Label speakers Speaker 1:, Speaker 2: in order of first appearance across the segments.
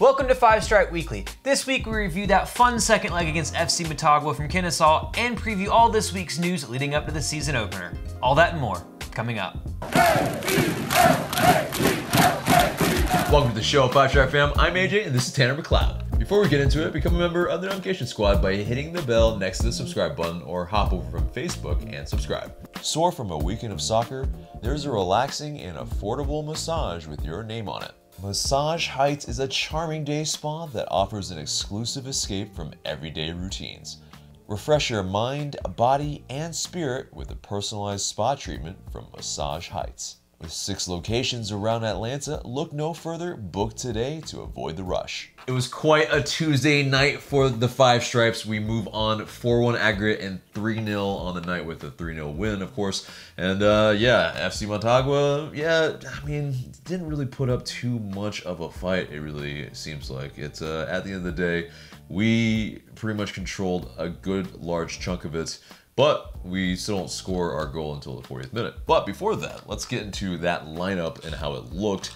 Speaker 1: Welcome to Five Stripe Weekly. This week we review that fun second leg against FC Motagua from Kennesaw and preview all this week's news leading up to the season opener. All that and more coming up.
Speaker 2: Welcome to the show, Five Stripe fam. I'm AJ and this is Tanner McLeod. Before we get into it, become a member of the notification squad by hitting the bell next to the subscribe button or hop over from Facebook and subscribe. Sore from a weekend of soccer? There's a relaxing and affordable massage with your name on it. Massage Heights is a charming day spa that offers an exclusive escape from everyday routines. Refresh your mind, body, and spirit with a personalized spa treatment from Massage Heights. With six locations around Atlanta, look no further, book today to avoid the rush. It was quite a Tuesday night for the Five Stripes. We move on 4-1 aggregate and 3-0 on the night with a 3-0 win, of course. And uh, yeah, FC Motagua, yeah, I mean, didn't really put up too much of a fight, it really seems like. It's uh, At the end of the day, we pretty much controlled a good large chunk of it. But we still don't score our goal until the 40th minute. But before that, let's get into that lineup and how it looked.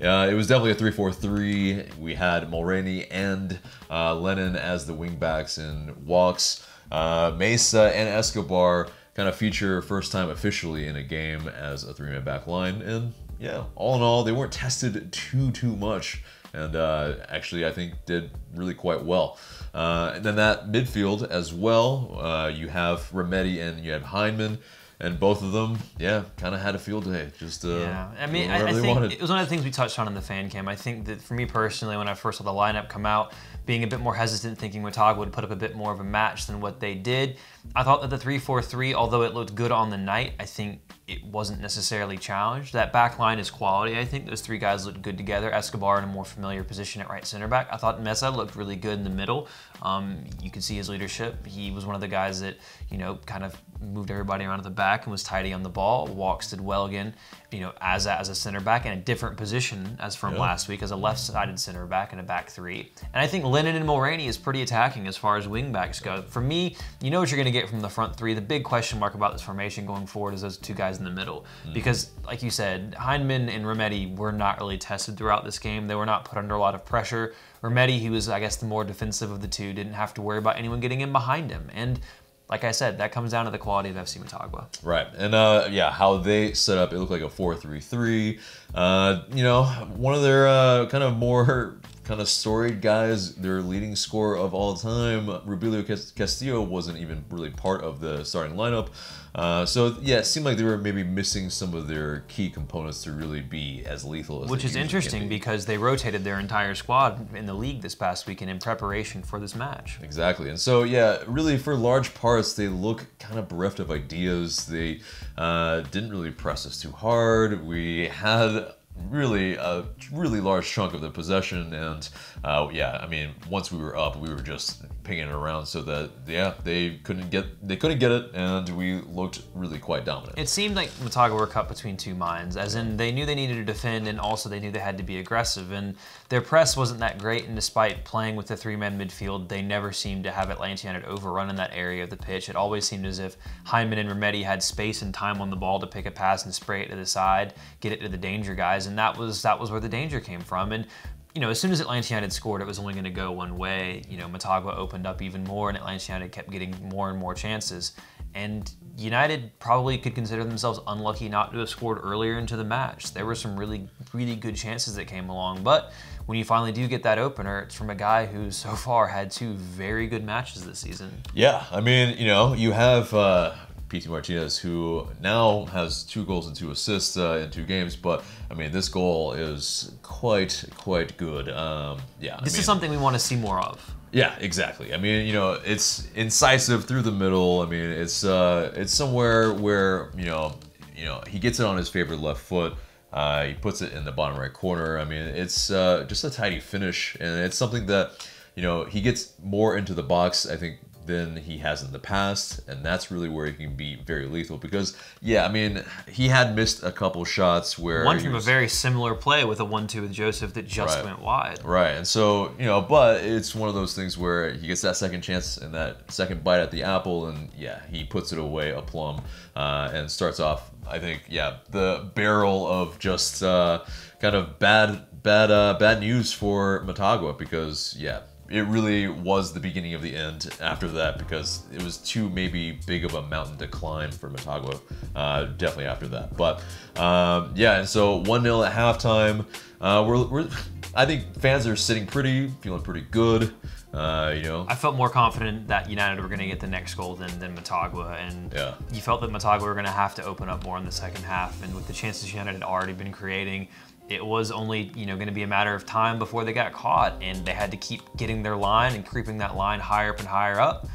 Speaker 2: Uh, it was definitely a 3-4-3. We had Mulraney and uh, Lennon as the wingbacks and Walkes. Uh, Meza and Escobar kind of feature first time officially in a game as a three-man back line. And yeah, all in all, they weren't tested too, too much. And uh, actually, I think did really quite well. Uh, and then that midfield as well, uh, you have Remedi and you have Hyndman. And both of them, yeah, kind of had a field day. Just uh,
Speaker 1: yeah, I mean, I, I think it was one of the things we touched on in the fan cam. I think that for me personally, when I first saw the lineup come out, being a bit more hesitant, thinking Motagua would put up a bit more of a match than what they did. I thought that the 3-4-3, although it looked good on the night, I think it wasn't necessarily challenged. That back line is quality. I think those three guys looked good together. Escobar in a more familiar position at right center back. I thought Meza looked really good in the middle. Um, you could see his leadership. He was one of the guys that, you know, kind of moved everybody around at the back and was tidy on the ball. Walkes did well again, you know, as a, as a center back in a different position as from yeah. last week as a left-sided center back in a back three. And I think Lennon and Mulraney is pretty attacking as far as wing backs go. For me, you know what you're going to get from the front three. The big question mark about this formation going forward is those two guys in the middle. Mm. Because, like you said, Hyndman and Remedi were not really tested throughout this game. They were not put under a lot of pressure. Remedi, he was, I guess, the more defensive of the two, didn't have to worry about anyone getting in behind him. And like I said, that comes down to the quality of FC Motagua.
Speaker 2: Right, and uh, yeah, how they set up, it looked like a 4-3-3. Uh, you know, one of their uh, kind of more kind of storied guys, their leading scorer of all time, Rubilio Castillo, wasn't even really part of the starting lineup. Uh, so yeah, it seemed like they were maybe missing some of their key components to really be as lethal as
Speaker 1: Which is interesting be. because they rotated their entire squad in the league this past weekend in preparation for this match.
Speaker 2: Exactly, and so yeah, really for large parts they look kind of bereft of ideas. They uh, didn't really press us too hard. We had really a really large chunk of the possession. And uh, yeah i mean once we were up we were just pinging it around so that yeah they couldn't get they couldn't get it. And we looked really quite dominant.
Speaker 1: It seemed like Motagua were cut between two minds as in they knew they needed to defend and also they knew they had to be aggressive. And their press wasn't that great and despite playing with the three-man midfield they never seemed to have Atlanta United overrun in that area of the pitch it always seemed as if Hyndman and Remedi had space and time on the ball to pick a pass and spray it to the side get it to the danger guys and that was that was where the danger came from. And you know, as soon as Atlanta United scored, it was only going to go one way. You know, Motagua opened up even more, and Atlanta United kept getting more and more chances. And United probably could consider themselves unlucky not to have scored earlier into the match. There were some really, really good chances that came along, but when you finally do get that opener, it's from a guy who so far had two very good matches this season.
Speaker 2: Yeah, I mean, you know, you have uh, Pity Martinez, who now has two goals and two assists uh, in two games. But I mean, this goal is quite quite good. Um, yeah,
Speaker 1: this
Speaker 2: I mean,
Speaker 1: is something we want to see more of.
Speaker 2: Yeah, exactly. I mean, you know, it's incisive through the middle. I mean, it's uh, it's somewhere where you know, you know, he gets it on his favorite left foot. Uh, he puts it in the bottom right corner. I mean, it's uh, just a tidy finish, and it's something that you know he gets more into the box. I think than he has in the past, and that's really where he can be very lethal. Because yeah, I mean, he had missed a couple shots where
Speaker 1: one from was, a very similar play with a one-two with Josef that just
Speaker 2: right,
Speaker 1: went wide.
Speaker 2: Right, and so you know, but it's one of those things where he gets that second chance and that second bite at the apple, and yeah, he puts it away a plum uh, and starts off. I think yeah, the barrel of just uh, kind of bad bad uh, bad news for Motagua because yeah, it really was the beginning of the end after that because it was too maybe big of a mountain to climb for Motagua. Uh, definitely after that, but um, yeah, and so one 0 at halftime. Uh, we're, we're I think fans are sitting pretty, feeling pretty good. Uh, you know,
Speaker 1: I felt more confident that United were going to get the next goal than, than Motagua, and
Speaker 2: Yeah.
Speaker 1: you felt that Motagua were going to have to open up more in the second half. And with the chances United had already been creating, it was only you know going to be a matter of time before they got caught, and they had to keep getting their line and creeping that line higher up and higher up.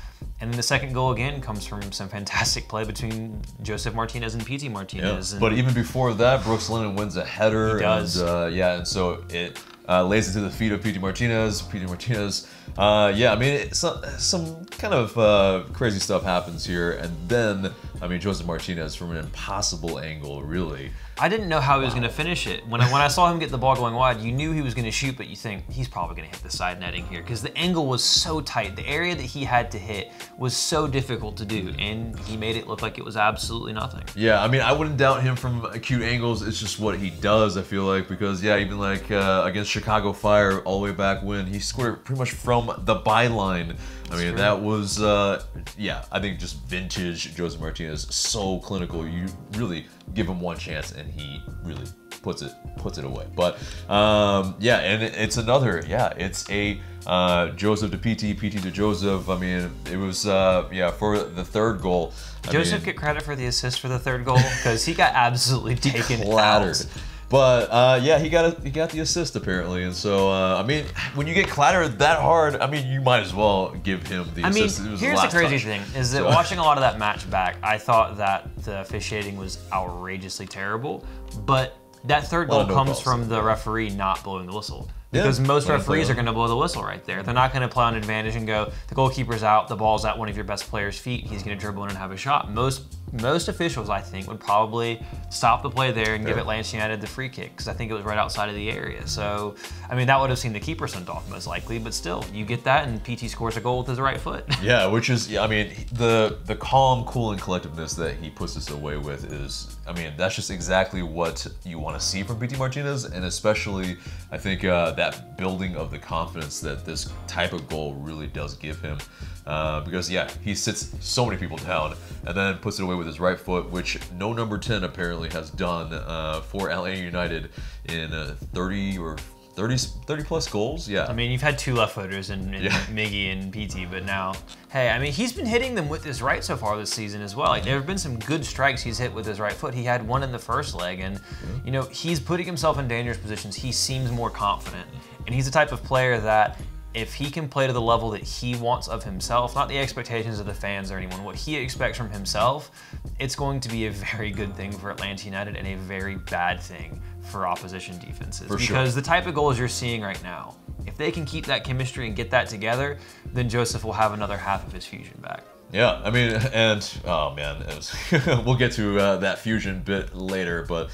Speaker 1: And then the second goal again comes from some fantastic play between Josef Martinez and PT
Speaker 2: Yeah.
Speaker 1: Martinez. And
Speaker 2: But even before that, Brooks Lennon wins a header.
Speaker 1: He does.
Speaker 2: And, uh, yeah, and so it uh, lays into the feet of PT Martinez. PT Martinez. Uh, yeah, I mean, it, some, some kind of uh, crazy stuff happens here. And then, I mean, Josef Martinez from an impossible angle, really.
Speaker 1: I didn't know how he was going to finish it. When I, when I saw him get the ball going wide, you knew he was going to shoot, but you think he's probably going to hit the side netting here because the angle was so tight. The area that he had to hit was so difficult to do, and he made it look like it was absolutely nothing.
Speaker 2: Yeah, I mean, I wouldn't doubt him from acute angles. It's just what he does, I feel like, because, yeah, even like uh, against Chicago Fire all the way back when, he scored pretty much from the byline. I mean, that was, uh, yeah, I think just vintage Josef Martinez. So clinical. You really give him one chance, and he really puts it puts it away. But um, yeah, and it, it's another, yeah, it's a uh, Josef to PT, PT to Josef. I mean, it was, uh, yeah, for the third goal. I
Speaker 1: Josef
Speaker 2: mean,
Speaker 1: get credit for the assist for the third goal because he got absolutely taken
Speaker 2: clattered.
Speaker 1: out.
Speaker 2: But uh, yeah, he got a, he got the assist apparently, and so uh, I mean, when you get clattered that hard, I mean, you might as well give him the
Speaker 1: I mean,
Speaker 2: assist. It was
Speaker 1: here's the
Speaker 2: last
Speaker 1: crazy
Speaker 2: touch.
Speaker 1: thing: is that
Speaker 2: So-
Speaker 1: watching a lot of that match back, I thought that the officiating was outrageously terrible. But that third goal
Speaker 2: no
Speaker 1: comes
Speaker 2: calls.
Speaker 1: from the referee not blowing the whistle.
Speaker 2: Yeah,
Speaker 1: Because most referees are going to blow the whistle right there. They're not going to play on advantage and go, the goalkeeper's out, the ball's at one of your best players' feet, he's going to dribble in and have a shot. Most most officials, I think, would probably stop the play there and give
Speaker 2: Yeah.
Speaker 1: Atlanta United the free kick because I think it was right outside of the area. So, I mean, that would have seen the keeper sent off most likely, but still, you get that and PT scores a goal with his right foot.
Speaker 2: Yeah, which is, I mean, the the calm, cool, and collectiveness that he puts us away with is, I mean, that's just exactly what you want to see from PT Martinez, and especially, I think uh, that building of the confidence that this type of goal really does give him, uh, because yeah, he sits so many people down and then puts it away with his right foot, which no number ten apparently has done uh, for LA United in uh, 30 or 30 30 plus goals. Yeah,
Speaker 1: I mean, you've had two left footers in, in
Speaker 2: Yeah.
Speaker 1: Miggy and PT, but now, hey, I mean, he's been hitting them with his right so far this season as well. Like, there have been some good strikes he's hit with his right foot. He had one in the first leg, and, mm-hmm. you know, he's putting himself in dangerous positions. He seems more confident. And he's the type of player that if he can play to the level that he wants of himself, not the expectations of the fans or anyone, what he expects from himself, it's going to be a very good thing for Atlanta United and a very bad thing for opposition defenses.
Speaker 2: For sure.
Speaker 1: because the type of goals you're seeing right now, if they can keep that chemistry and get that together, then Josef will have another half of his fusion back.
Speaker 2: Yeah, I mean, and oh man, it was, we'll get to uh, that fusion bit later, but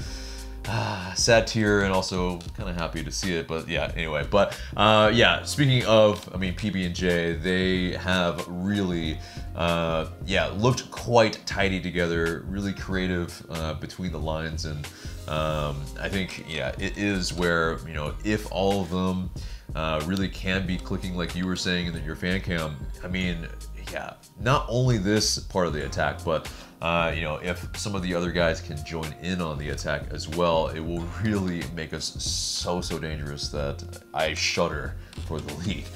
Speaker 2: uh, sad tear and also kind of happy to see it. But yeah, anyway, but uh, yeah, speaking of, I mean, PB and J, they have really, uh, yeah, looked quite tidy together, really creative uh, between the lines, and um, I think yeah, it is where you know if all of them uh, really can be clicking like you were saying in your fan cam. I mean, yeah, not only this part of the attack, but uh, you know, if some of the other guys can join in on the attack as well, it will really make us so so dangerous that I shudder for the league.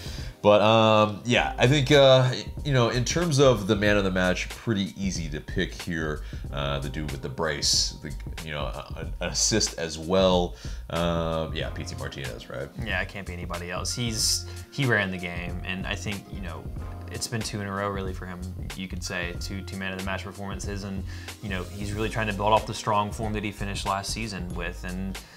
Speaker 2: But um, yeah, I think uh, you know, in terms of the man of the match, pretty easy to pick here. Uh, the dude with the brace, the you know, an assist as well. Um, yeah, PT Martinez, right?
Speaker 1: Yeah, it can't be anybody else. He's he ran the game, and I think you know it's been two in a row really for him. You could say two two man of the match performances, and you know he's really trying to build off the strong form that he finished last season with, and.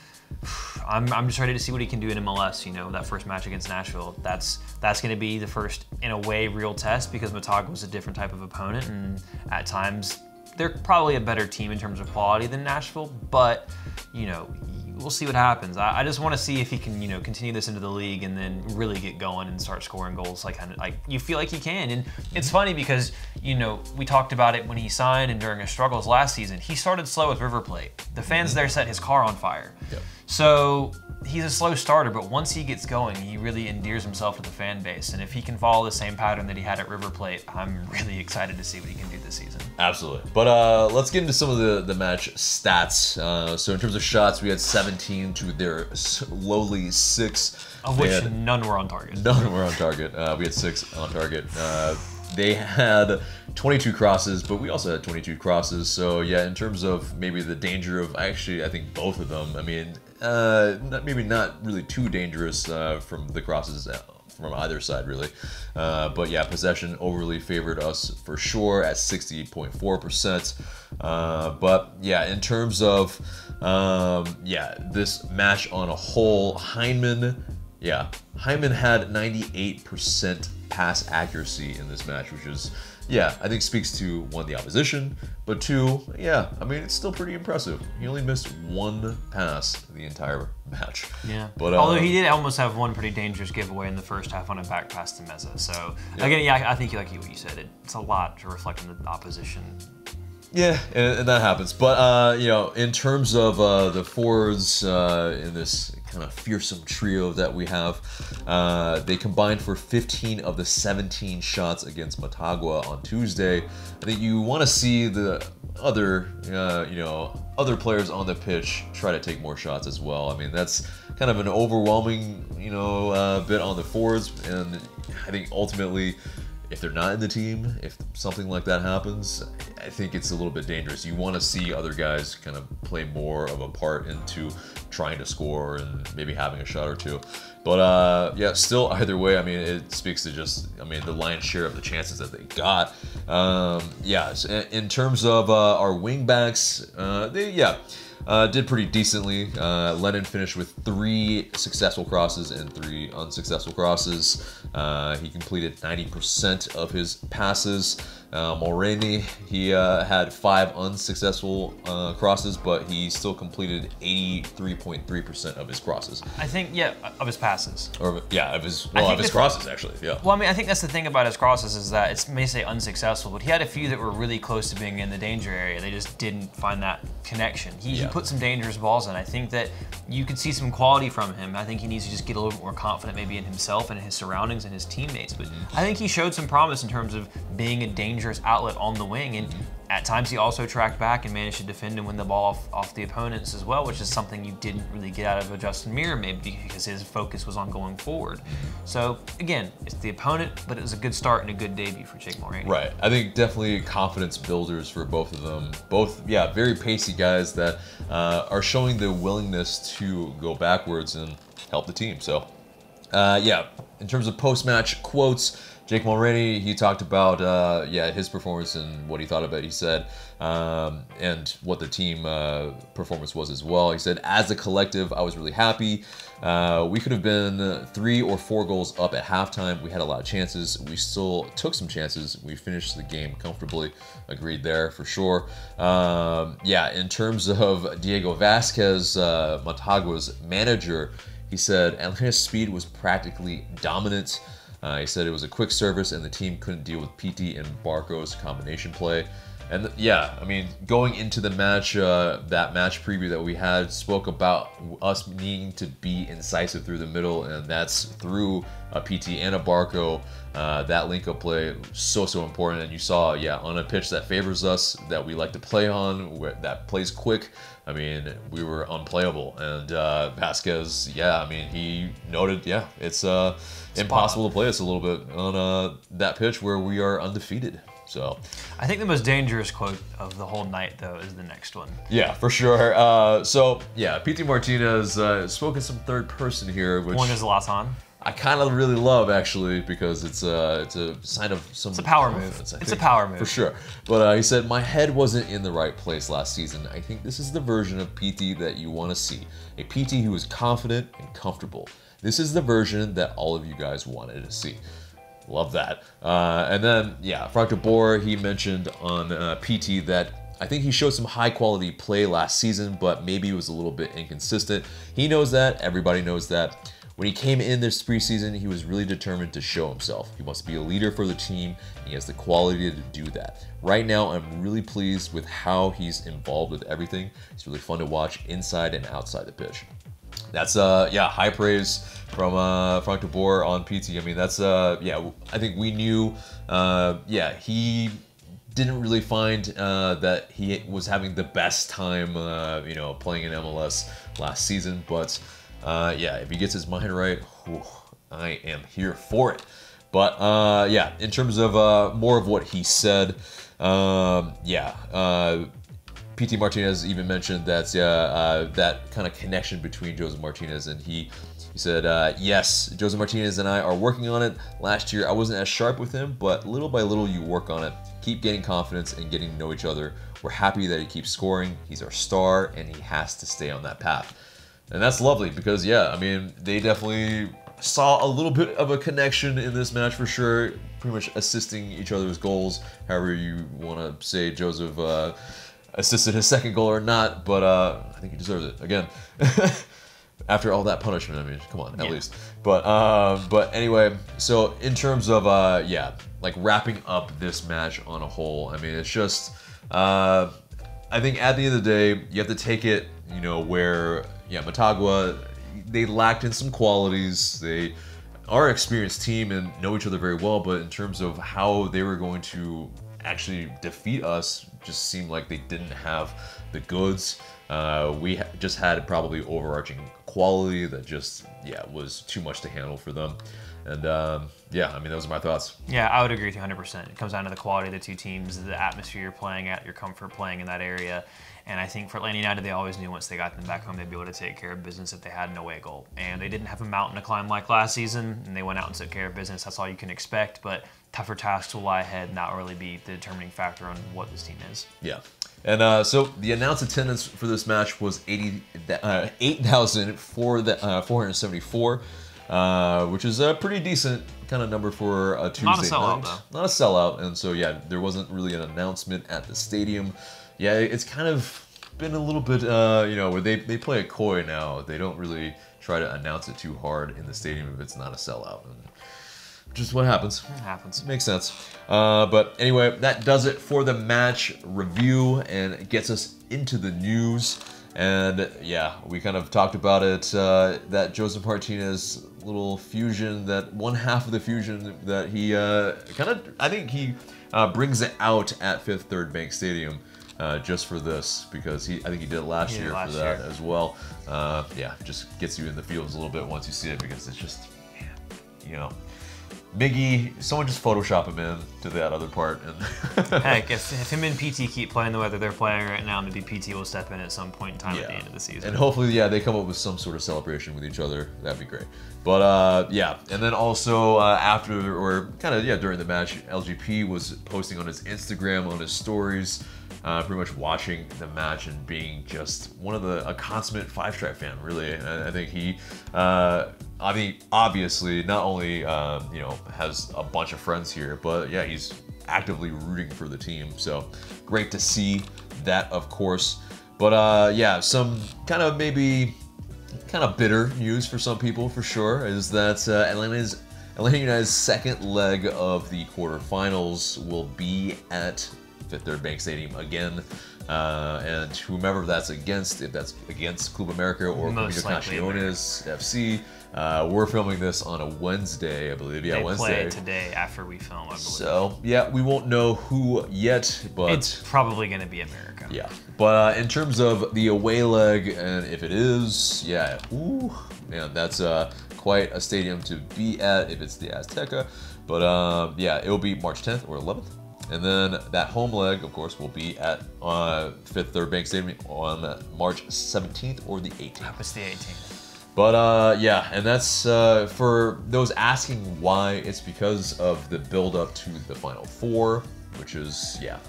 Speaker 1: I'm, I'm just ready to see what he can do in MLS. You know, that first match against Nashville. That's that's going to be the first, in a way, real test because Motagua was a different type of opponent, and at times they're probably a better team in terms of quality than Nashville. But you know, we'll see what happens. I, I just want to see if he can, you know, continue this into the league and then really get going and start scoring goals. Like like you feel like he can. And it's funny because you know we talked about it when he signed and during his struggles last season. He started slow with River Plate. The fans mm-hmm. there set his car on fire.
Speaker 2: Yep.
Speaker 1: So he's a slow starter, but once he gets going, he really endears himself to the fan base. And if he can follow the same pattern that he had at River Plate, I'm really excited to see what he can do this season.
Speaker 2: Absolutely. But uh, let's get into some of the, the match stats. Uh, so in terms of shots, we had 17 to their lowly six.
Speaker 1: Of which had, none were on target.
Speaker 2: None were on target. Uh, we had six on target. Uh, they had 22 crosses, but we also had 22 crosses. So yeah, in terms of maybe the danger of actually, I think both of them. I mean, uh, not, maybe not really too dangerous uh, from the crosses uh, from either side, really. Uh, but yeah, possession overly favored us for sure at 60.4%. Uh, but yeah, in terms of um, yeah, this match on a whole, Hyndman, yeah, Hyndman had 98% pass accuracy in this match, which is yeah, I think speaks to one, the opposition, but two, yeah, I mean, it's still pretty impressive. He only missed one pass the entire match.
Speaker 1: Yeah. But Although he um, did almost have one pretty dangerous giveaway in the first half on a back pass to Meza. So, yeah. again, yeah, I think you like what you said, it's a lot to reflect on the opposition.
Speaker 2: Yeah, and, and that happens. But, uh, you know, in terms of uh, the forwards uh, in this kind of fearsome trio that we have. Uh, they combined for 15 of the 17 shots against Motagua on Tuesday. I think you want to see the other, uh, you know, other players on the pitch try to take more shots as well. I mean, that's kind of an overwhelming, you know, uh, bit on the forwards, and I think ultimately if they're not in the team, if something like that happens, I think it's a little bit dangerous. You want to see other guys kind of play more of a part into trying to score and maybe having a shot or two. But uh, yeah, still either way, I mean, it speaks to just, I mean, the lion's share of the chances that they got. Um, yeah, in terms of uh, our wingbacks, uh, they, yeah, uh, did pretty decently. Uh, Lennon finished with three successful crosses and three unsuccessful crosses. Uh, he completed 90% of his passes. Uh, Mulraney, he uh, had five unsuccessful uh, crosses, but he still completed 83.3% of his crosses.
Speaker 1: I think, yeah, of his passes.
Speaker 2: Or yeah, of his well, of his crosses actually. Yeah.
Speaker 1: Well, I mean, I think that's the thing about his crosses is that it's may say unsuccessful, but he had a few that were really close to being in the danger area. They just didn't find that connection. He, yeah. he put some dangerous balls in. I think that you could see some quality from him. I think he needs to just get a little bit more confident, maybe in himself and his surroundings and his teammates. But. I think he showed some promise in terms of being a dangerous outlet on the wing. And at times he also tracked back and managed to defend and win the ball off, off the opponents as well, which is something you didn't really get out of a Justin Meram maybe because his focus was on going forward. So again, it's the opponent, but it was a good start and a good debut for Jake Mulraney.
Speaker 2: Right. I think definitely confidence builders for both of them. Both, yeah, very pacey guys that uh, are showing the willingness to go backwards and help the team. So, uh, yeah, in terms of post-match quotes, Jake Mulraney, he talked about uh, yeah his performance and what he thought of it. He said, um, and what the team uh, performance was as well. He said, as a collective, I was really happy. Uh, we could have been three or four goals up at halftime. We had a lot of chances. We still took some chances. We finished the game comfortably. Agreed there for sure. Um, yeah, in terms of Diego Vasquez, uh, Motagua's manager, he said Atlanta's speed was practically dominant. Uh, he said it was a quick service and the team couldn't deal with PT and Barco's combination play. And yeah, I mean, going into the match, uh, that match preview that we had spoke about us needing to be incisive through the middle, and that's through a PT and a Barco. Uh, that link up play so so important, and you saw, yeah, on a pitch that favors us, that we like to play on, where, that plays quick. I mean, we were unplayable, and uh, Vasquez, yeah, I mean, he noted, yeah, it's uh impossible to play us a little bit on uh, that pitch where we are undefeated. So,
Speaker 1: I think the most dangerous quote of the whole night, though, is the next one.
Speaker 2: Yeah, for sure. Uh, so, yeah, PT Martinez uh, spoke in some third person here, which
Speaker 1: one is Lasan.
Speaker 2: I kind of really love actually because it's a uh, it's a sign of some.
Speaker 1: It's a power move. it's think, a power move
Speaker 2: for sure. But uh, he said my head wasn't in the right place last season. I think this is the version of PT that you want to see. A PT who is confident and comfortable. This is the version that all of you guys wanted to see. Love that. Uh, and then, yeah, Frank de Boer, he mentioned on uh, PT that I think he showed some high quality play last season, but maybe he was a little bit inconsistent. He knows that. Everybody knows that. When he came in this preseason, he was really determined to show himself. He wants to be a leader for the team. And he has the quality to do that. Right now, I'm really pleased with how he's involved with everything. It's really fun to watch inside and outside the pitch. that's uh yeah high praise from uh, Frank de Boer on PT. I mean, that's uh, yeah. I think we knew. Uh, yeah, he didn't really find uh, that he was having the best time, uh, you know, playing in MLS last season. But uh, yeah, if he gets his mind right, whew, I am here for it. But uh, yeah, in terms of uh, more of what he said, um, yeah. Uh, PT Martinez even mentioned that uh, uh, that kind of connection between Jose Martinez and he he said, uh, yes, Jose Martinez and I are working on it. Last year, I wasn't as sharp with him, but little by little, you work on it. Keep getting confidence and getting to know each other. We're happy that he keeps scoring. He's our star, and he has to stay on that path. And that's lovely because, yeah, I mean, they definitely saw a little bit of a connection in this match for sure. Pretty much assisting each other's goals, however you want to say Josef uh, assisted his second goal or not, but uh, I think he deserves it. Again. after all that punishment. I mean, come on, at yeah. least. But um, but anyway, so in terms of uh, yeah, like wrapping up this match on a whole, I mean, it's just uh, I think at the end of the day, you have to take it, you know, where yeah, Motagua they lacked in some qualities. They are an experienced team and know each other very well, but in terms of how they were going to actually defeat us, just seemed like they didn't have the goods. Uh, we ha just had probably overarching quality that just yeah was too much to handle for them. And um, yeah, I mean those are my thoughts.
Speaker 1: Yeah, I would agree with you 100%. It comes down to the quality of the two teams, the atmosphere you're playing at, your comfort playing in that area. And I think for Atlanta United, they always knew once they got them back home, they'd be able to take care of business if they had an away goal. And they didn't have a mountain to climb like last season, and they went out and took care of business. That's all you can expect. But tougher tasks will lie ahead, and that really be the determining factor on what this team is.
Speaker 2: Yeah. And uh, so the announced attendance for this match was 80, uh, 8,474, uh, which is a pretty decent kind of number for a Tuesday Not a sellout, night. Though. Not a sellout. And so, yeah, there wasn't really an announcement at the stadium. Yeah, it's kind of been a little bit, uh, you know, where they, they play it coy now. They don't really try to announce it too hard in the stadium if it's not a sellout. And just what happens.
Speaker 1: It happens.
Speaker 2: Makes sense. Uh, but anyway, that does it for the match review and gets us into the news. And yeah, we kind of talked about it, uh, that Josef Martinez little fusion, that one half of the fusion that he uh, kind of, I think he uh, brings it out at Fifth Third Bank Stadium. Uh, just for this because he I think he did it last year last for that year. as well. Uh, yeah, just gets you in the feels a little bit once you see it because it's just, man, you know, Miggy, someone just Photoshop him in to that other part.
Speaker 1: And Heck, if, if him and PT keep playing the way that they're playing right now, maybe PT will step in at some point in time yeah. at the end of the season.
Speaker 2: And hopefully, yeah, they come up with some sort of celebration with each other. That'd be great. But uh, yeah, and then also uh, after, or kind of, yeah, during the match, LGP was posting on his Instagram, on his stories, uh, pretty much watching the match and being just one of the a consummate five stripe fan. Really, I, I think he, uh, I mean, obviously not only um, you know has a bunch of friends here, but yeah, he's actively rooting for the team. So great to see that, of course. But uh, yeah, some kind of maybe kind of bitter news for some people for sure is that uh, Atlanta's Atlanta United's second leg of the quarterfinals will be at Fifth Third Bank Stadium again. Uh, and whomever that's against, if that's against Club America or Comunicaciones FC, uh, we're filming this on a Wednesday, I believe. Yeah,
Speaker 1: they
Speaker 2: Wednesday.
Speaker 1: Play today after we film, I believe.
Speaker 2: So yeah, we won't know who yet, but
Speaker 1: it's probably going to be America.
Speaker 2: Yeah, but uh, in terms of the away leg, and if it is, yeah, ooh, man, that's uh, quite a stadium to be at if it's the Azteca. But um, yeah, it will be March 10th or 11th. And then that home leg, of course, will be at uh, Fifth Third Bank Stadium on March 17th or the 18th.
Speaker 1: That was the 18th.
Speaker 2: But uh, yeah, and that's uh, for those asking why. It's because of the build up to the Final Four, which is yeah,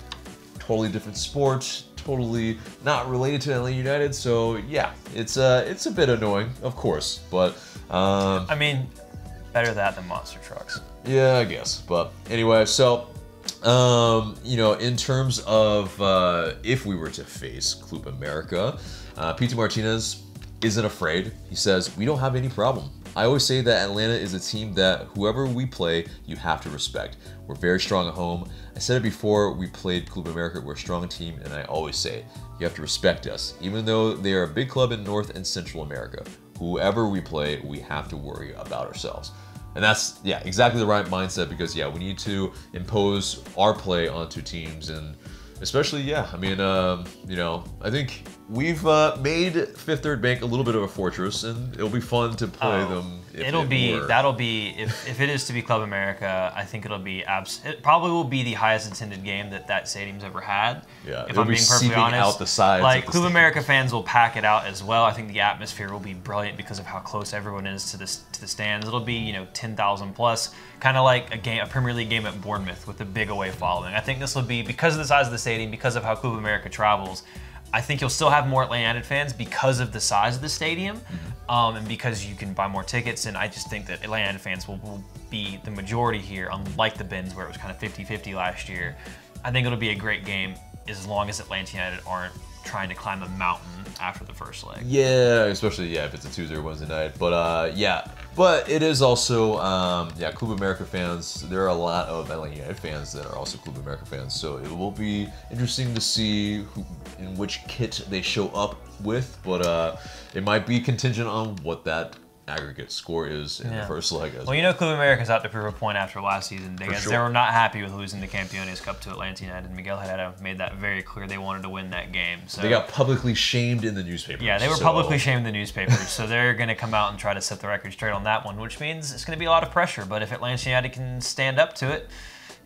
Speaker 2: totally different sport, totally not related to LA United. So yeah, it's uh, it's a bit annoying, of course, but um,
Speaker 1: I mean, better that than monster trucks.
Speaker 2: Yeah, I guess. But anyway, so um, you know, in terms of uh, if we were to face Club America, uh, PT Martinez isn't afraid. He says, We don't have any problem. I always say that Atlanta is a team that whoever we play, you have to respect. We're very strong at home. I said it before we played Club America, we're a strong team, and I always say, you have to respect us, even though they are a big club in North and Central America. whoever we play, we have to worry about ourselves. And that's yeah, exactly the right mindset because yeah, we need to impose our play onto teams and especially yeah, I mean um, you know, I think we've uh, made Fifth Third Bank a little bit of a fortress, and it'll be fun to play oh, them.
Speaker 1: It'll
Speaker 2: it
Speaker 1: be
Speaker 2: were.
Speaker 1: that'll be if, if it is to be Club America, I think it'll be abs. It probably will be the highest attended game that that stadium's ever had.
Speaker 2: Yeah,
Speaker 1: if I'm being perfectly honest,
Speaker 2: out the sides
Speaker 1: like
Speaker 2: the
Speaker 1: Club America fans will pack it out as well. I think the atmosphere will be brilliant because of how close everyone is to this to the stands. It'll be you know ten thousand plus, kind of like a game, a Premier League game at Bournemouth with a big away following. I think this will be because of the size of the stadium, because of how Club America travels. I think you'll still have more Atlanta United fans because of the size of the stadium mm-hmm. um, and because you can buy more tickets. And I just think that Atlanta United fans will, will be the majority here, unlike the Benz where it was kind of 50 50 last year. I think it'll be a great game as long as Atlanta United aren't trying to climb a mountain after the first leg.
Speaker 2: Yeah, especially yeah if it's a Tuesday or Wednesday night. But uh, yeah, but it is also um, yeah Club America fans. There are a lot of Atlanta United fans that are also Club America fans. So it will be interesting to see who, in which kit they show up with. But uh, it might be contingent on what that aggregate score is in yeah. the first leg.
Speaker 1: well, you know, Club America's out to prove a point after last season because sure. they were not happy with losing the Campeones Cup to Atlanta United. And Miguel Herrera made that very clear. They wanted to win that game. So
Speaker 2: they got publicly shamed in the newspapers.
Speaker 1: Yeah, they were
Speaker 2: so.
Speaker 1: publicly shamed in the newspapers. so they're going to come out and try to set the record straight on that one, which means it's going to be a lot of pressure. But if Atlanta United can stand up to it,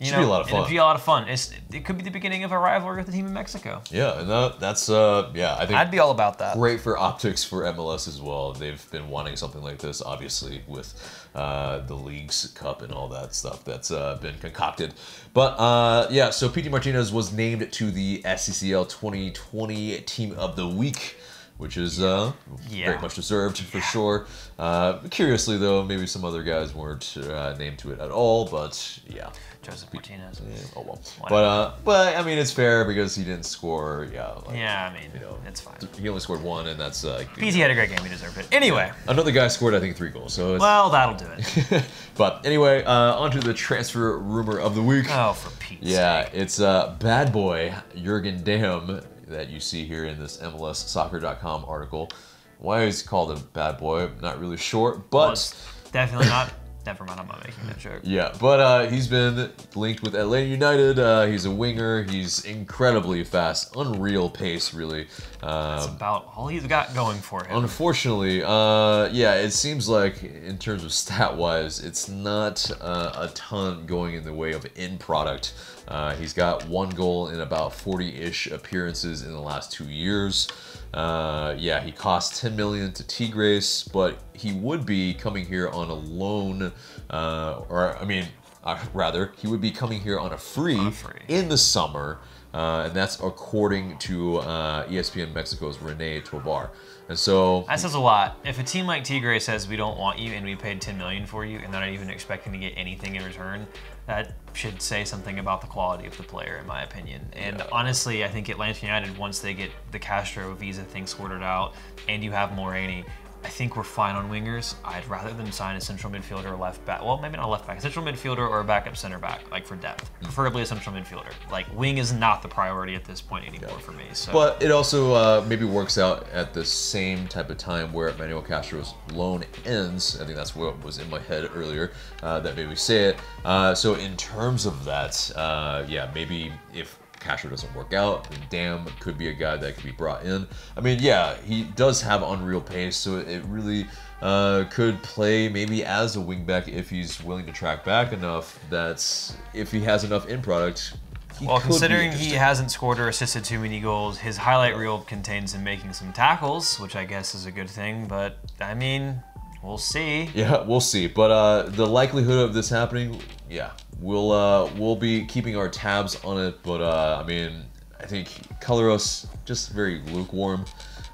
Speaker 1: you
Speaker 2: Should
Speaker 1: know,
Speaker 2: be a lot of fun.
Speaker 1: It'd be a lot of fun. It's, it could be the beginning of a rivalry with the team in Mexico.
Speaker 2: Yeah, and that, that's uh, yeah, I think
Speaker 1: I'd be all about that.
Speaker 2: Great for optics for MLS as well. They've been wanting something like this, obviously, with uh, the league's cup and all that stuff that's uh, been concocted. But uh, yeah, so Pity Martinez was named to the SCCL 2020 Team of the Week which is uh, yeah. very much deserved for sure. Uh, curiously, though, maybe some other guys weren't uh, named to it at all, but yeah.
Speaker 1: Josef Martinez.
Speaker 2: Yeah, oh well. But uh, but I mean, it's fair because he didn't score. Yeah.
Speaker 1: Like, yeah, I mean, you know, it's fine.
Speaker 2: He only scored one, and that's uh.
Speaker 1: PZ had a great game. He deserved it. Anyway.
Speaker 2: Another guy scored, I think, three goals. So.
Speaker 1: well, that'll do it.
Speaker 2: but anyway, uh, onto the transfer rumor of the week.
Speaker 1: Oh, for Pete's
Speaker 2: Yeah,
Speaker 1: sake.
Speaker 2: it's uh, bad boy Jurgen Damm that you see here in this MLSsoccer.com article. Why is he called a bad boy? Not really sure, but
Speaker 1: well, definitely not. Never mind, I'm not making that joke.
Speaker 2: Yeah, but uh, he's been linked with Atlanta United. Uh, he's a winger. He's incredibly fast, unreal pace, really.
Speaker 1: Um, That's about all he's got going for him.
Speaker 2: Unfortunately, uh, yeah, it seems like in terms of stat-wise, it's not uh, a ton going in the way of end product. Uh, he's got one goal in about 40-ish appearances in the last two years. Uh, yeah, he cost 10 million to Tigres, but he would be coming here on a loan, uh, or I mean, uh, rather, he would be coming here on a free, on free. in the summer, uh, and that's according to uh, ESPN Mexico's Rene Tovar. And so
Speaker 1: that says a lot. If a team like Tigre says we don't want you and we paid 10 million for you, and they're not even expecting to get anything in return, that should say something about the quality of the player, in my opinion. And yeah. honestly, I think Atlanta United, once they get the Castro visa thing sorted out, and you have Moreni, I think we're fine on wingers. I'd rather them sign a central midfielder or left back. Well, maybe not a left back, a central midfielder or a backup center back, like for depth. Preferably a central midfielder. Like wing is not the priority at this point anymore yeah. for me. So.
Speaker 2: But it also uh, maybe works out at the same type of time where Manuel Castro's loan ends. I think that's what was in my head earlier uh, that made me say it. Uh, so in terms of that, uh, yeah, maybe if Castro doesn't work out, then Damm could be a guy that could be brought in. I mean, yeah, he does have unreal pace, so it really uh, could play maybe as a wingback if he's willing to track back enough. That's if he has enough in product.
Speaker 1: well, considering he hasn't scored or assisted too many goals, his highlight reel contains him making some tackles, which I guess is a good thing. But I mean, we'll see.
Speaker 2: Yeah, we'll see. But uh, the likelihood of this happening, yeah, we'll uh, we'll be keeping our tabs on it. But uh, I mean, I think Coloros just very lukewarm.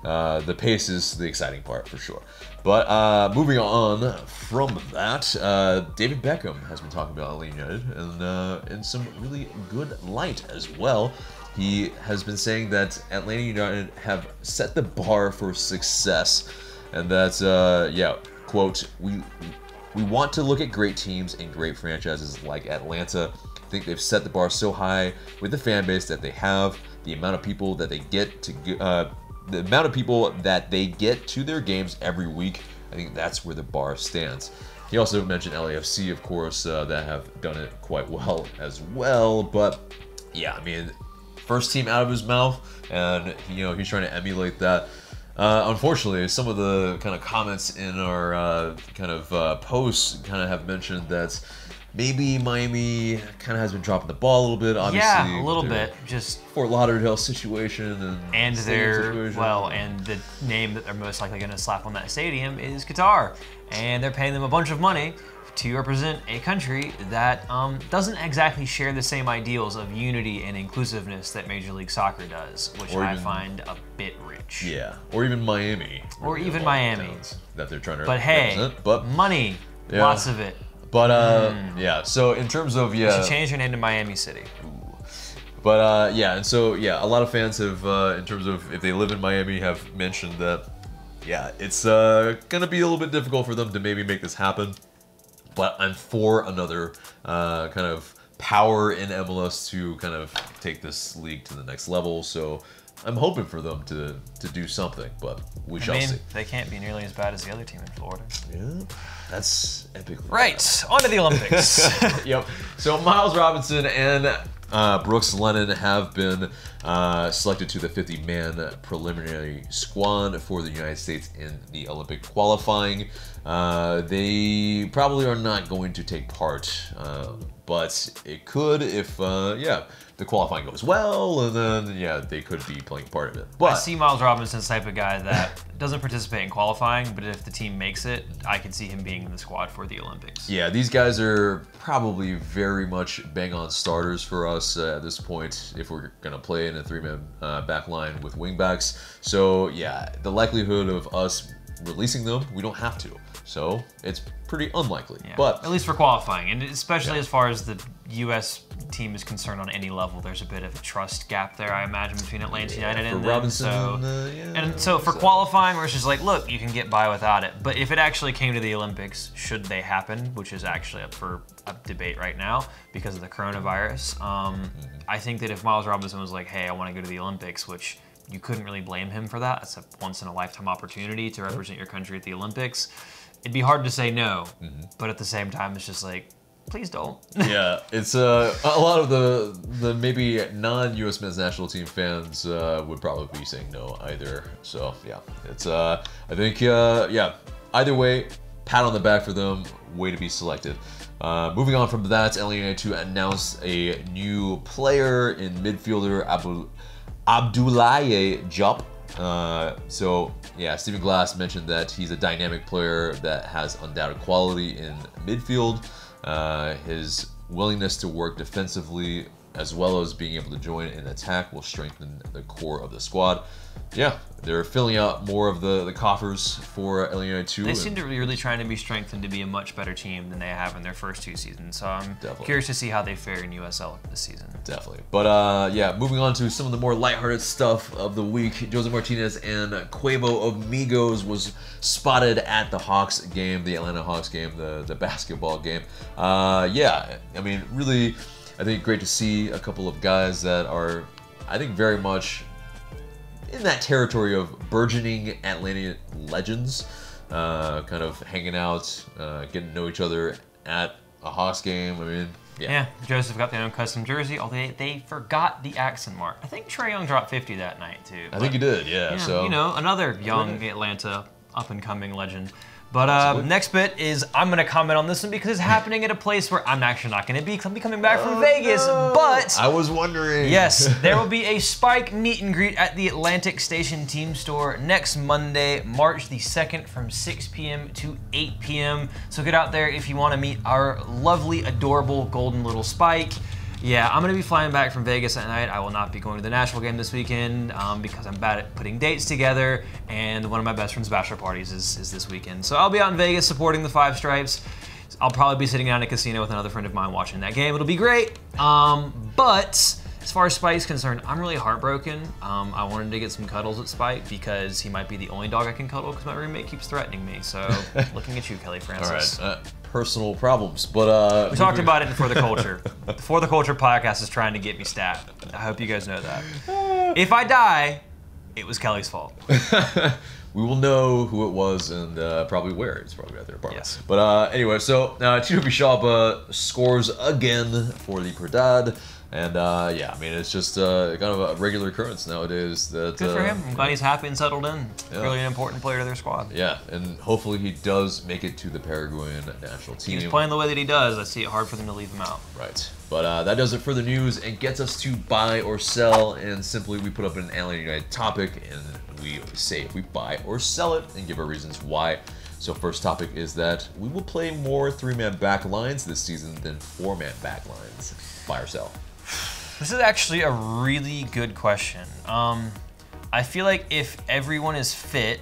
Speaker 2: Uh, the pace is the exciting part for sure. But uh, moving on from that, uh, David Beckham has been talking about Atlanta United and uh, in some really good light as well. He has been saying that Atlanta United have set the bar for success, and that uh, yeah, quote we we want to look at great teams and great franchises like Atlanta. I think they've set the bar so high with the fan base that they have, the amount of people that they get to, uh, the amount of people that they get to their games every week I think that's where the bar stands. He also mentioned LAFC, of course, uh, that have done it quite well as well. But yeah, I mean, first team out of his mouth, and you know he's trying to emulate that. Uh, unfortunately, some of the kind of comments in our uh, kind of uh, posts kind of have mentioned that maybe Miami kind of has been dropping the ball a little bit. Obviously,
Speaker 1: yeah, a little bit. Just
Speaker 2: Fort Lauderdale situation and
Speaker 1: and their well, and the name that they're most likely going to slap on that stadium is Qatar, and they're paying them a bunch of money to represent a country that um, doesn't exactly share the same ideals of unity and inclusiveness that Major League Soccer does, which I find a bit rich.
Speaker 2: Yeah, or even Miami,
Speaker 1: Or even Miami.
Speaker 2: That they're trying to
Speaker 1: But hey,
Speaker 2: represent. but
Speaker 1: money,
Speaker 2: Yeah.
Speaker 1: lots of it.
Speaker 2: but uh, yeah. So in terms of
Speaker 1: You
Speaker 2: yeah,
Speaker 1: should change your name to Miami City.
Speaker 2: But uh, yeah, and so yeah, a lot of fans have, uh, in terms of if they live in Miami, have mentioned that yeah, it's uh, gonna be a little bit difficult for them to maybe make this happen. But I'm for another uh, kind of power in MLS to kind of take this league to the next level. So I'm hoping for them to to do something, but we
Speaker 1: I
Speaker 2: shall
Speaker 1: mean,
Speaker 2: see.
Speaker 1: they can't be nearly as bad as the other team in Florida.
Speaker 2: Yeah, that's bad.
Speaker 1: Right, on to the Olympics.
Speaker 2: yep. So Miles Robinson and uh, Brooks Lennon have been uh, selected to the 50-man preliminary squad for the United States in the Olympic qualifying. Uh, they probably are not going to take part, um, but it could if, uh, yeah, the qualifying goes well, and then yeah, they could be playing part of it. But
Speaker 1: I see Miles Robinson type of guy that doesn't participate in qualifying, but if the team makes it, I could see him being in the squad for the Olympics.
Speaker 2: Yeah, these guys are probably very much bang on starters for us uh, at this point if we're going to play in a three man uh, back line with wingbacks. So, yeah, the likelihood of us releasing them, we don't have to. So, it's pretty unlikely.
Speaker 1: Yeah,
Speaker 2: But
Speaker 1: at least for qualifying, and especially
Speaker 2: Yeah.
Speaker 1: as far as the U.S. team is concerned on any level, there's a bit of a trust gap there, I imagine, between Atlanta United
Speaker 2: for
Speaker 1: and them.
Speaker 2: Robinson,
Speaker 1: So,
Speaker 2: uh, yeah,
Speaker 1: and so for
Speaker 2: so-
Speaker 1: qualifying, where it's just like, look, you can get by without it. But if it actually came to the Olympics, should they happen, which is actually up for a debate right now because of the coronavirus, um,
Speaker 2: Mm-hmm.
Speaker 1: I think that if Miles Robinson was like, hey, I want to go to the Olympics, which you couldn't really blame him for that. It's a once in a lifetime opportunity to represent your country at the Olympics. It'd be hard to say no,
Speaker 2: Mm-hmm.
Speaker 1: but at the same time, it's just like, please don't.
Speaker 2: yeah, it's uh, a lot of the the maybe non-U.S. men's national team fans uh, would probably be saying no either. So yeah, it's uh, I think uh, yeah, either way, pat on the back for them. Way to be selected. Uh, moving on from that, LA to announce a new player in midfielder Abu Abdoulaye Diop. Uh, so yeah, Stephen Glass mentioned that he's a dynamic player that has undoubted quality in midfield. Uh, his willingness to work defensively as well as being able to join in attack will strengthen the core of the squad. Yeah, they're filling out more of the, the coffers for United 2.
Speaker 1: They seem to be really trying to be strengthened to be a much better team than they have in their first two seasons. So I'm
Speaker 2: Definitely.
Speaker 1: curious to see how they fare in USL this season.
Speaker 2: Definitely. But uh, yeah, moving on to some of the more lighthearted stuff of the week. Jose Martinez and Quavo Amigos was spotted at the Hawks game, the Atlanta Hawks game, the, the basketball game. Uh, yeah, I mean, really, I think great to see a couple of guys that are, I think, very much in that territory of burgeoning Atlanta legends, uh, kind of hanging out, uh, getting to know each other at a Hawks game. I mean, yeah.
Speaker 1: Yeah, Josef got their own custom jersey, although they, they forgot the accent mark. I think Trae Young dropped 50 that night too.
Speaker 2: I think he did, yeah.
Speaker 1: Yeah,
Speaker 2: so
Speaker 1: you know, another young Atlanta up and coming legend. But uh, next bit is I'm going to comment on this one because it's happening at a place where I'm actually not going to be. I'll be coming back from Vegas, but
Speaker 2: I was wondering.
Speaker 1: Yes, there will be a Spike meet and greet at the Atlantic Station Team Store next Monday, March the 2nd from 6 p.m. to 8 p.m. So get out there if you want to meet our lovely, adorable golden little Spike. Yeah, I'm to be flying back from Vegas at night. I will not be going to the Nashville game this weekend um, because I'm bad at putting dates together, and one of my best friend's bachelor parties is, is this weekend. So I'll be out in Vegas supporting the Five Stripes. I'll probably be sitting down in a casino with another friend of mine watching that game. It'll be great. Um, but as far as Spike's concerned, I'm really heartbroken. Um, I wanted to get some cuddles with Spike because he might be the only dog I can cuddle because my roommate keeps threatening me. So looking at you, Kelly Francis.
Speaker 2: right. Uh, personal problems, but uh,
Speaker 1: We talked about it in For the Culture. the For the Culture podcast is trying to get me stabbed. I hope you guys know that. If I die, it was Kelly's fault.
Speaker 2: we will know who it was and uh, probably where. It's probably at their apartment.
Speaker 1: Yes.
Speaker 2: But uh, anyway, so uh, Tito Villalba scores again for the Perdad. And uh, yeah, I mean, it's just uh, kind of a regular occurrence nowadays. That
Speaker 1: Good for
Speaker 2: uh,
Speaker 1: him. I'm glad he's happy and settled in.
Speaker 2: Yeah.
Speaker 1: Really an important player to their squad.
Speaker 2: Yeah, and hopefully he does make it to the Paraguayan national team.
Speaker 1: He's playing the way that he does. I see it hard for them to leave him out.
Speaker 2: Right. But uh, that does it for the news and gets us to buy or sell. And simply, we put up an Atlanta United topic and we say if we buy or sell it and give our reasons why. So, first topic is that we will play more three man back lines this season than four man back lines. Buy or sell?
Speaker 1: This is actually a really good question. Um, I feel like if everyone is fit,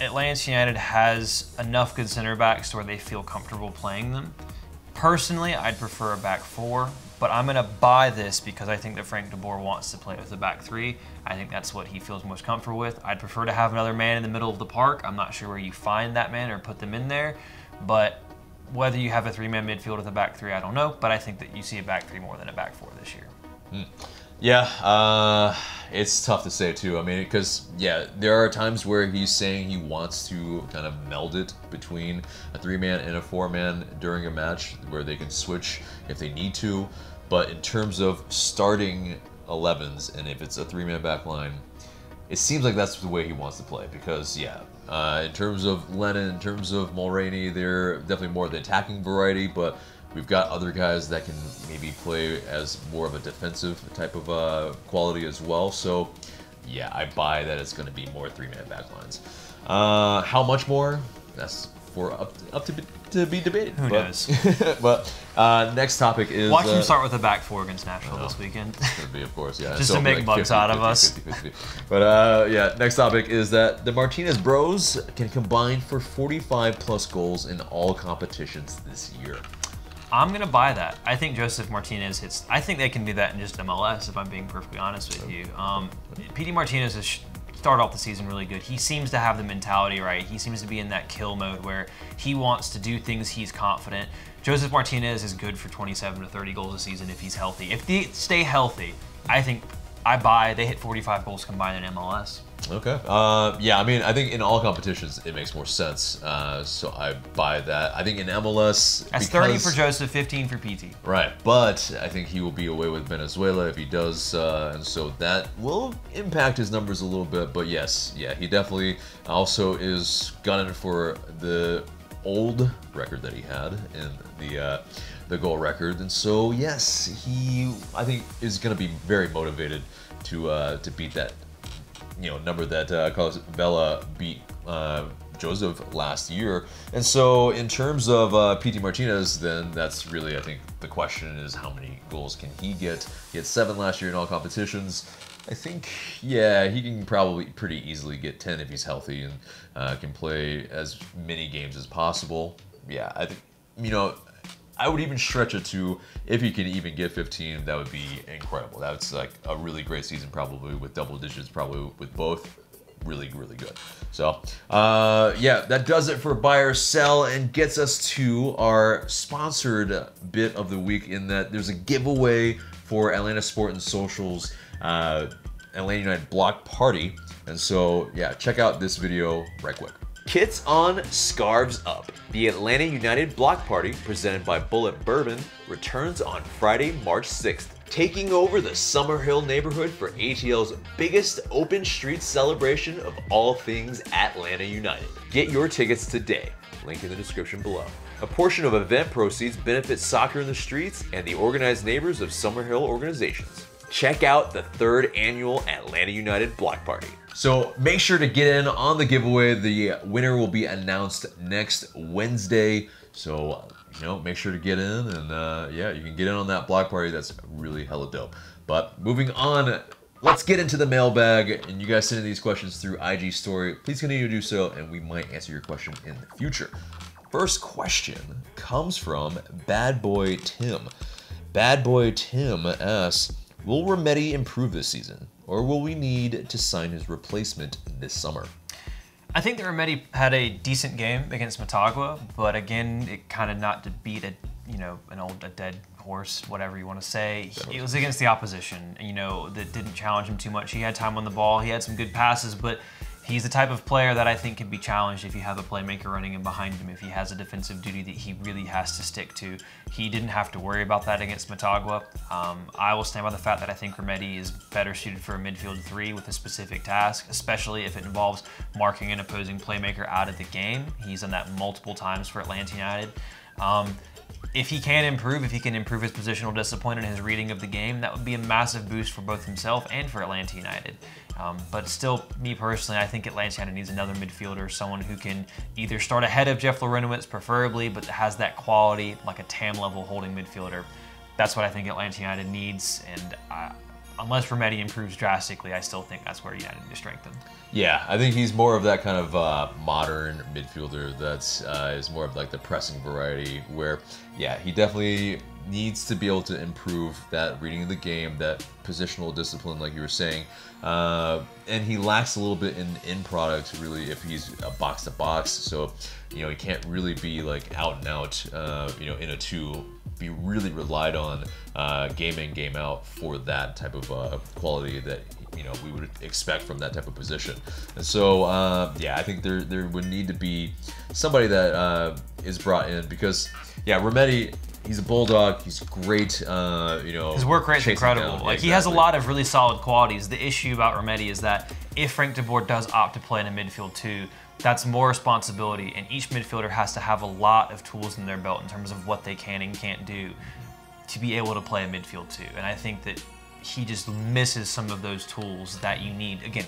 Speaker 1: Atlanta United has enough good center backs to where they feel comfortable playing them. Personally, I'd prefer a back four, but I'm to buy this because I think that Frank de Boer wants to play with a back three. I think that's what he feels most comfortable with. I'd prefer to have another man in the middle of the park. I'm not sure where you find that man or put them in there, but whether you have a three-man midfield with a back three, I don't know. But I think that you see a back three more than a back four this year.
Speaker 2: Yeah, uh, it's tough to say too. I mean, because yeah, there are times where he's saying he wants to kind of meld it between a three-man and a four-man during a match, where they can switch if they need to. But in terms of starting 11s, and if it's a three-man back line, it seems like that's the way he wants to play. Because yeah, uh, in terms of Lennon, in terms of Mulraney, they're definitely more of the attacking variety, but We've got other guys that can maybe play as more of a defensive type of uh, quality as well. So, yeah, I buy that it's going to be more three-man backlines. Uh, how much more? That's for up, up to, be, to be debated.
Speaker 1: Who
Speaker 2: but,
Speaker 1: knows?
Speaker 2: but uh, next topic is
Speaker 1: Watch
Speaker 2: uh,
Speaker 1: him start with a back four against Nashville this weekend.
Speaker 2: Could be, of course, yeah.
Speaker 1: Just
Speaker 2: So
Speaker 1: to make
Speaker 2: like
Speaker 1: bucks
Speaker 2: 50,
Speaker 1: out of
Speaker 2: 50,
Speaker 1: us.
Speaker 2: 50, 50. But uh, yeah, next topic is that the Martinez Bros can combine for 45 plus goals in all competitions this year.
Speaker 1: I'm gonna buy that. I think Josef Martinez hits. I think they can do that in just MLS. If I'm being perfectly honest with you, um, Pity Martinez has started off the season really good. He seems to have the mentality right. He seems to be in that kill mode where he wants to do things. He's confident. Josef Martinez is good for 27 to 30 goals a season if he's healthy. If they stay healthy, I think I buy. They hit 45 goals combined in MLS.
Speaker 2: Okay. Uh, yeah, I mean, I think in all competitions it makes more sense. Uh, so I buy that. I think in MLS,
Speaker 1: That's 30 for Josef, 15 for Pity.
Speaker 2: Right, but I think he will be away with Venezuela if he does, uh, and so that will impact his numbers a little bit. But yes, yeah, he definitely also is gunning for the old record that he had in the uh, the goal record, and so yes, he I think is going to be very motivated to uh, to beat that you know number that uh, Carlos Vela beat uh, Josef last year. And so in terms of uh, Pity Martinez, then that's really I think the question is how many goals can he get? He had seven last year in all competitions. I think yeah he can probably pretty easily get ten if he's healthy and uh, can play as many games as possible. Yeah, I think you know. I would even stretch it to if he can even get 15, that would be incredible. That's like a really great season, probably with double digits, probably with both. Really, really good. So, uh, yeah, that does it for buy or sell and gets us to our sponsored bit of the week. In that there's a giveaway for Atlanta Sport and Socials uh, Atlanta United block party, and so yeah, check out this video right quick. Kits on, scarves up. The Atlanta United Block Party, presented by Bulleit Bourbon, returns on Friday, March 6th, taking over the Summerhill neighborhood for ATL's biggest open street celebration of all things Atlanta United. Get your tickets today. Link in the description below. A portion of event proceeds benefits Soccer in the Streets and the organized neighbors of Summerhill organizations. Check out the third annual Atlanta United Block Party. So make sure to get in on the giveaway. The winner will be announced next Wednesday. So, you know, make sure to get in and uh, yeah, you can get in on that block party. That's really hella dope. But moving on, let's get into the mailbag. And you guys send in these questions through IG story. Please continue to do so and we might answer your question in the future. First question comes from Bad Boy Tim. Bad Boy Tim asks, Will Remedi improve this season, or will we need to sign his replacement this summer?
Speaker 1: I think that Remedi had a decent game against Motagua, but again, it kind of not to beat a you know an old a dead horse, whatever you want to say. It was against the opposition, you know, that didn't challenge him too much. He had time on the ball, he had some good passes, but He's the type of player that I think can be challenged if you have a playmaker running in behind him, if he has a defensive duty that he really has to stick to. He didn't have to worry about that against Motagua. Um, I will stand by the fact that I think Remedi is better suited for a midfield three with a specific task, especially if it involves marking an opposing playmaker out of the game. He's done that multiple times for Atlanta United. Um, if he can improve, if he can improve his positional discipline and his reading of the game, that would be a massive boost for both himself and for Atlanta United. Um, but still, me personally, I think Atlanta United needs another midfielder, someone who can either start ahead of Jeff Larentowicz, preferably, but has that quality like a TAM level holding midfielder. That's what I think Atlanta United needs, and I, unless Remedi improves drastically, I still think that's where United need to strengthen.
Speaker 2: Yeah, I think he's more of that kind of uh, modern midfielder that's uh, is more of like the pressing variety. Where, yeah, he definitely needs to be able to improve that reading of the game, that positional discipline, like you were saying. Uh, and he lacks a little bit in in product, really, if he's a box to box. So, you know, he can't really be like out and out, uh, you know, in a two be really relied on uh, game in game out for that type of uh, quality that you know we would expect from that type of position. And so uh, yeah, I think there there would need to be somebody that uh, is brought in because yeah, Remedi. He's a bulldog. He's great. Uh, you know,
Speaker 1: his work rate's incredible. Down. Like exactly. he has a lot of really solid qualities. The issue about Remedi is that if Frank de Boer does opt to play in a midfield two, that's more responsibility, and each midfielder has to have a lot of tools in their belt in terms of what they can and can't do to be able to play a midfield too. And I think that he just misses some of those tools that you need. Again,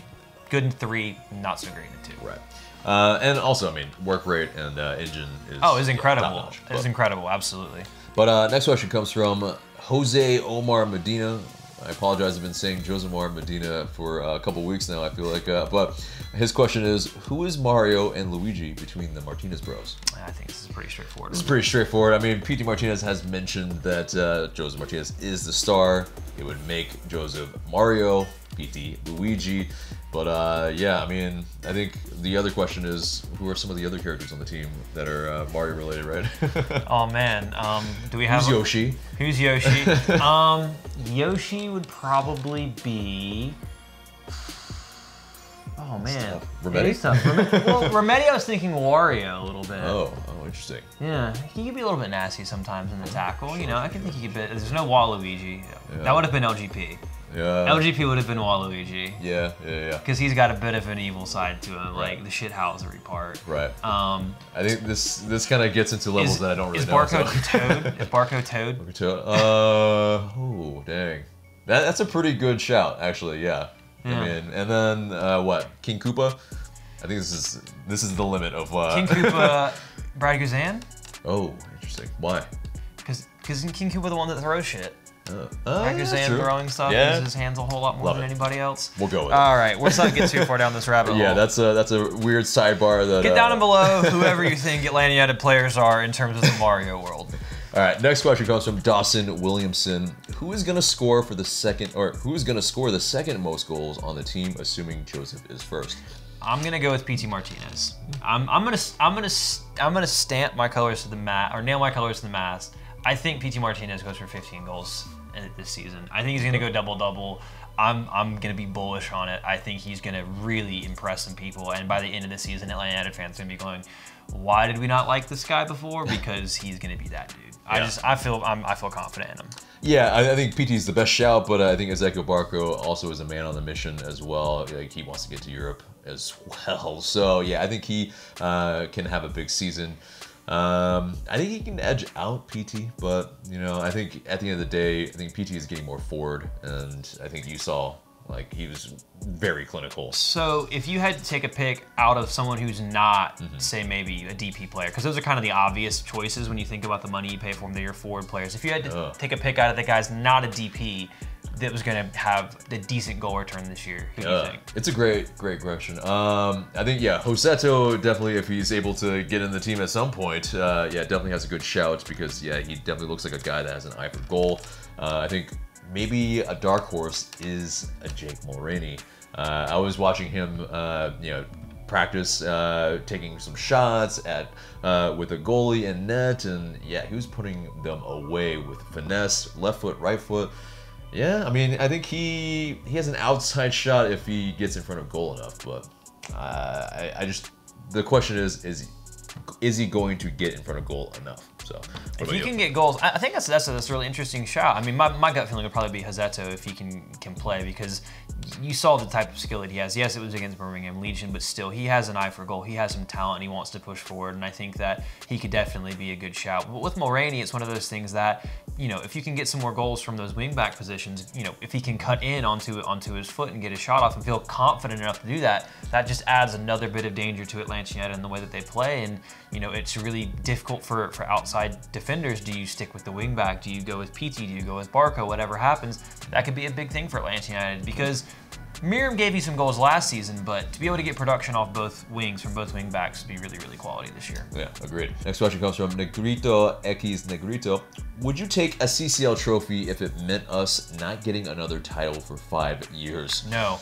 Speaker 1: good in three, not so great in two.
Speaker 2: Right. Uh, and also, I mean, work rate and uh, engine is
Speaker 1: oh, is incredible. Yeah, it's incredible, absolutely.
Speaker 2: But uh, next question comes from Jose Omar Medina. I apologize. I've been saying Jose Omar Medina for a couple weeks now. I feel like, uh, but his question is, who is Mario and Luigi between the Martinez Bros?
Speaker 1: I think this is pretty straightforward.
Speaker 2: This is pretty straightforward. I mean, Pity Martinez has mentioned that uh, Josef Martinez is the star. It would make Josef Mario, Pity Luigi. But uh, yeah, I mean, I think the other question is, who are some of the other characters on the team that are uh, Mario related, right?
Speaker 1: oh man, um, do we have
Speaker 2: who's Yoshi?
Speaker 1: Who's Yoshi? um, Yoshi would probably be. Oh man,
Speaker 2: Remedi.
Speaker 1: well, Remedi, I was thinking Wario a little bit.
Speaker 2: Oh, oh, interesting.
Speaker 1: Yeah, he could be a little bit nasty sometimes in the tackle. Sure, you know, I can think he could be. There's no Waluigi. Yeah. That would have been LGP.
Speaker 2: Yeah.
Speaker 1: LGP would have been Waluigi.
Speaker 2: Yeah, yeah, yeah.
Speaker 1: Because he's got a bit of an evil side to him, right. like the shithousery part.
Speaker 2: Right.
Speaker 1: Um,
Speaker 2: I think this this kind of gets into levels
Speaker 1: is,
Speaker 2: that I don't really
Speaker 1: is
Speaker 2: know.
Speaker 1: Barco so. Toad? Is Barco Toad?
Speaker 2: Barco Toad. Uh, oh, dang. That, that's a pretty good shout, actually. Yeah. yeah. I mean, and then uh, what? King Koopa. I think this is this is the limit of uh...
Speaker 1: King Koopa. Brad Guzan.
Speaker 2: Oh, interesting. Why?
Speaker 1: Because because King Koopa the one that throws shit.
Speaker 2: Uh, uh,
Speaker 1: Raguzan throwing stuff
Speaker 2: yeah.
Speaker 1: uses his hands a whole lot more
Speaker 2: Love
Speaker 1: than
Speaker 2: it.
Speaker 1: anybody else.
Speaker 2: We'll go with
Speaker 1: All
Speaker 2: it.
Speaker 1: right, let's not get too far down this rabbit hole.
Speaker 2: Yeah, that's a that's a weird sidebar. That
Speaker 1: get down
Speaker 2: uh,
Speaker 1: and below whoever you think Atlanta United players are in terms of the Mario world.
Speaker 2: All right, next question comes from Dawson Williamson. Who is going to score for the second, or who is going to score the second most goals on the team, assuming Josef is first?
Speaker 1: I'm gonna go with Pity Martinez. I'm, I'm gonna I'm gonna I'm gonna stamp my colors to the mat or nail my colors to the mast. I think Pity Martinez goes for 15 goals this season. I think he's going to go double double. I'm I'm going to be bullish on it. I think he's going to really impress some people. And by the end of the season, Atlanta United fans are going to be going, "Why did we not like this guy before?" Because he's going to be that dude. I just I feel I'm, I feel confident in him.
Speaker 2: Yeah, I, I think Pity is the best shout, but I think Ezequiel Barco also is a man on the mission as well. Like he wants to get to Europe as well. So yeah, I think he uh, can have a big season. Um, I think he can edge out Pity, but you know, I think at the end of the day, I think Pity is getting more forward, and I think you saw like he was very clinical.
Speaker 1: So if you had to take a pick out of someone who's not,
Speaker 2: Mm-hmm.
Speaker 1: say maybe a DP player, because those are kind of the obvious choices when you think about the money you pay for them, they're your forward players. If you had to
Speaker 2: Ugh.
Speaker 1: take a pick out of the guy's not a DP that was going to have the decent goal return this year, who do you
Speaker 2: Yeah,
Speaker 1: think?
Speaker 2: it's a great, great question. Um, I think yeah, Rossetto definitely, if he's able to get in the team at some point, uh, yeah, definitely has a good shout because yeah, he definitely looks like a guy that has an eye for goal. Uh, I think maybe a dark horse is a Jake Mulraney. Uh, I was watching him, uh, you know, practice uh, taking some shots at uh, with a goalie and net, and yeah, he was putting them away with finesse, left foot, right foot. Yeah, I mean, I think he he has an outside shot if he gets in front of goal enough, but Uh, I, I just the question is is is he going to get in front of goal enough? So
Speaker 1: if he you? can get goals, I think that's that's a, that's a really interesting shot. I mean, my, my gut feeling would probably be Rossetto if he can can play because you saw the type of skill that he has. Yes, it was against Birmingham Legion, but still, he has an eye for goal. He has some talent, and he wants to push forward. And I think that he could definitely be a good shout. But with Mulraney, it's one of those things that you know, if you can get some more goals from those wingback positions, you know, if he can cut in onto onto his foot and get a shot off and feel confident enough to do that, that just adds another bit of danger to Atlanta United and the way that they play. And you know, it's really difficult for for outside defenders. Do you stick with the wingback? Do you go with Pity? Do you go with Barco? Whatever happens, that could be a big thing for Atlanta United because Meram gave you some goals last season, but to be able to get production off both wings from both wing backs would be really, really quality this year.
Speaker 2: Yeah, agreed. Next question comes from Negrito X Negrito. Would you take a CCL trophy if it meant us not getting another title for five years?
Speaker 1: No.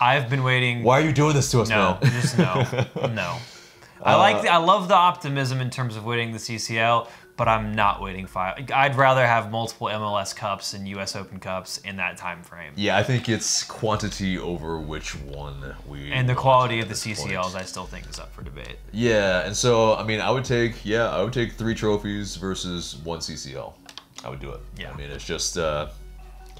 Speaker 1: I've been waiting.
Speaker 2: Why are you doing this to us,
Speaker 1: no,
Speaker 2: man?
Speaker 1: just no, no. I like, uh, the, I love the optimism in terms of winning the CCL, but I'm not waiting five. I'd rather have multiple MLS Cups and U.S. Open Cups in that time frame.
Speaker 2: Yeah, I think it's quantity over which one we.
Speaker 1: And the quality of the CCLs, point. I still think is up for debate.
Speaker 2: Yeah, and so I mean, I would take yeah, I would take three trophies versus one CCL. I would do it. Yeah, I mean, it's just. Uh,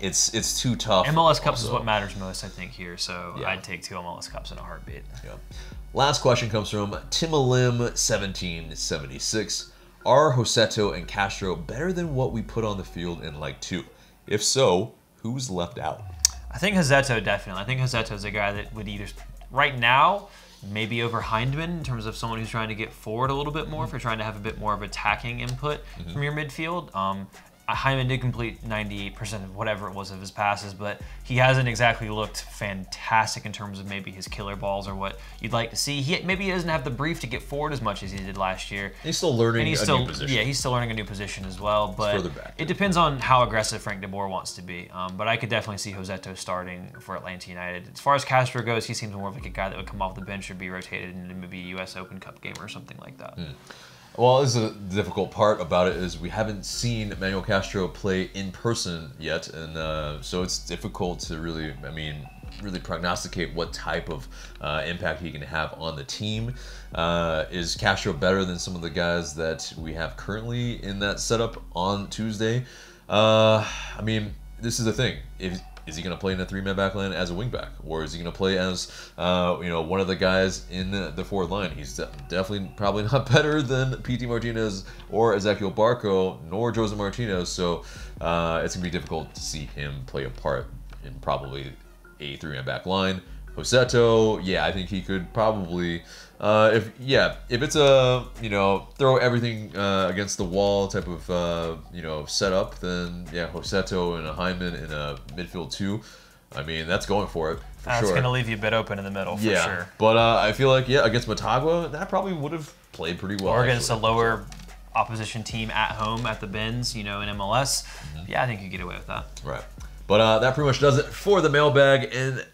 Speaker 2: it's it's too tough.
Speaker 1: MLS Cups also. is what matters most, I think, here. So yeah. I'd take two MLS Cups in a heartbeat.
Speaker 2: Yeah. Last question comes from Timolim1776. Are Rossetto and Castro better than what we put on the field in Leg 2? If so, who's left out?
Speaker 1: I think Rossetto definitely. I think Rossetto is a guy that would either, right now, maybe over Hyndman in terms of someone who's trying to get forward a little bit more, if you're trying to have a bit more of attacking input mm-hmm. from your midfield. Um, Hyndman did complete 98% of whatever it was of his passes, but he hasn't exactly looked fantastic in terms of maybe his killer balls or what you'd like to see. He maybe he doesn't have the brief to get forward as much as he did last year.
Speaker 2: He's still learning and he's still,
Speaker 1: Yeah, he's still learning a new position as well. But it depends on how aggressive Frank De Boer wants to be. Um, but I could definitely see Rossetto starting for Atlanta United. As far as Castro goes, he seems more of like a guy that would come off the bench or be rotated into maybe a U.S. Open Cup game or something like that. Mm.
Speaker 2: Well, this is a difficult part about it is we haven't seen Manuel Castro play in person yet, and uh, so it's difficult to really, I mean, really prognosticate what type of uh, impact he can have on the team. Uh, is Castro better than some of the guys that we have currently in that setup on Tuesday? Uh, I mean, this is the thing. If is he going to play in a three-man backline as a wingback, or is he going to play as uh, you know one of the guys in the, the fourth line? He's de- definitely probably not better than Pity Martinez or Ezequiel Barco, nor Jose Martinez. So uh, it's going to be difficult to see him play a part in probably a three-man back line. Rossetto, yeah, I think he could probably, uh, if yeah, if it's a you know throw everything uh, against the wall type of uh, you know setup, then yeah, Rossetto and a Hyndman in a midfield two. I mean, that's going for it. For
Speaker 1: that's
Speaker 2: sure.
Speaker 1: going to leave you a bit open in the middle, for yeah. sure.
Speaker 2: But uh, I feel like, yeah, against Motagua, that probably would have played pretty well.
Speaker 1: Or against actually. a lower opposition team at home at the Benz, you know, in MLS. Mm-hmm. Yeah, I think you get away with that.
Speaker 2: Right. But uh, that pretty much does it for the mailbag. And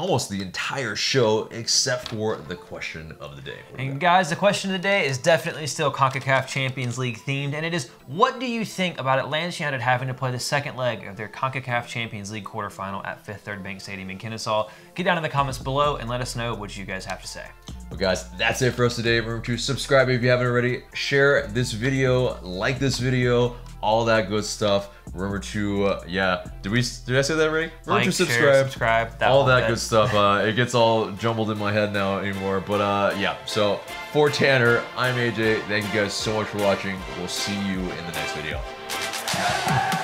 Speaker 2: almost the entire show except for the question of the day.
Speaker 1: And guys, the question of the day is definitely still CONCACAF Champions League themed, and it is what do you think about Atlanta United having to play the second leg of their CONCACAF Champions League quarterfinal at Fifth Third Bank Stadium in Kennesaw? Get down in the comments below and let us know what you guys have to say.
Speaker 2: Well, guys, that's it for us today. Remember to subscribe if you haven't already, share this video, like this video, all that good stuff. Remember to uh, yeah. Did we did I say that right? Remember
Speaker 1: like,
Speaker 2: to
Speaker 1: subscribe, share, subscribe,
Speaker 2: that all that good stuff. Uh, it gets all jumbled in my head now anymore. But uh, yeah. So for Tanner, I'm AJ. Thank you guys so much for watching. We'll see you in the next video.